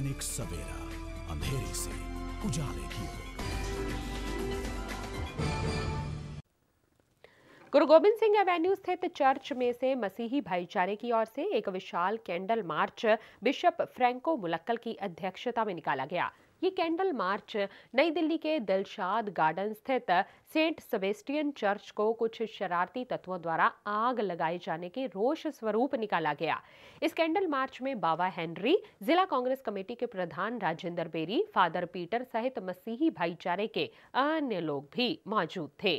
दैनिक सवेरा, अंधेरे से उजाले की गुरु गोबिंद सिंह एवेन्यू स्थित चर्च में से मसीही भाईचारे की ओर से एक विशाल candle march bishop Franco Mulakkal की अध्यक्षता में निकाला गया। ये कैंडल मार्च, नई दिल्ली के दिलशाद गार्डन स्थित सेंट सेबेस्टियन चर्च को कुछ शरारती तत्वों द्वारा आग लगाए जाने के रोष स्वरूप निकाला गया। इस कैंडल मार्च में बाबा हेनरी, जिला कांग्रेस कमेटी के प्रधान राजेंद्र बेरी, फादर पीटर सहित मसीही भाईचारे के अन्य लोग भी मौजूद थे।